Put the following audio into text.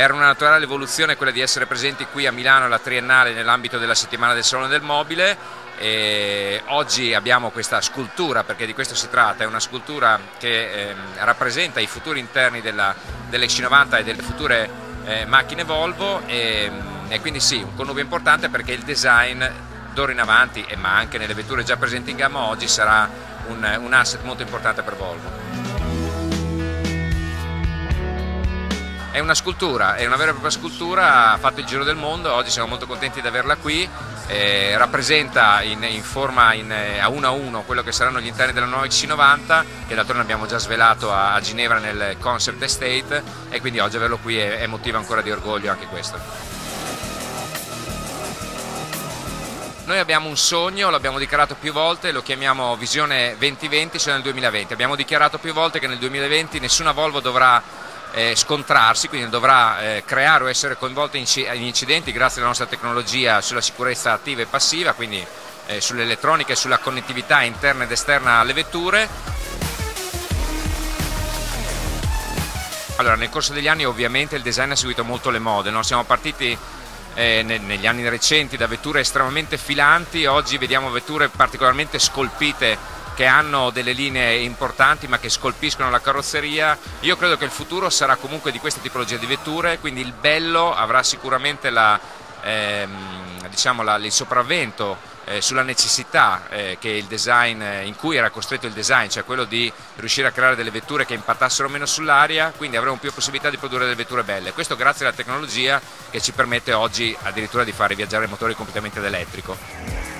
era una naturale evoluzione quella di essere presenti qui a Milano alla Triennale nell'ambito della settimana del Salone del Mobile. E oggi abbiamo questa scultura, perché di questo si tratta, è una scultura che eh, rappresenta i futuri interni dell'X90 e delle future eh, macchine Volvo. E, e, quindi sì, un connubio importante perché il design d'ora in avanti, ma anche nelle vetture già presenti in gamma oggi, sarà un, un asset molto importante per Volvo. È una scultura, è una vera e propria scultura, ha fatto il giro del mondo, oggi siamo molto contenti di averla qui, eh, rappresenta in, in forma in, eh, a uno a uno quello che saranno gli interni della nuova XC90 che d'altronde abbiamo già svelato a, a, Ginevra nel Concept Estate e quindi oggi averlo qui è, è motivo ancora di orgoglio anche questo. Noi abbiamo un sogno, l'abbiamo dichiarato più volte, lo chiamiamo Visione 2020, cioè nel 2020. Abbiamo dichiarato più volte che nel 2020 nessuna Volvo dovrà eh, scontrarsi, quindi dovrà eh, creare o essere coinvolto in, in, incidenti grazie alla nostra tecnologia sulla sicurezza attiva e passiva, quindi eh, sull'elettronica e sulla connettività interna ed esterna alle vetture. Allora, nel corso degli anni ovviamente il design ha seguito molto le mode, no? siamo partiti eh, negli anni recenti da vetture estremamente filanti, oggi vediamo vetture particolarmente scolpite che hanno delle linee importanti ma che scolpiscono la carrozzeria. Io credo che il futuro sarà comunque di questa tipologia di vetture, quindi il bello avrà sicuramente la, ehm, diciamo la, il sopravvento eh, sulla necessità eh, design, eh, in cui era costretto il design, cioè quello di riuscire a creare delle vetture che impattassero meno sull'aria, quindi avremo più possibilità di produrre delle vetture belle. Questo grazie alla tecnologia che ci permette oggi addirittura di fare viaggiare motori completamente ad elettrico.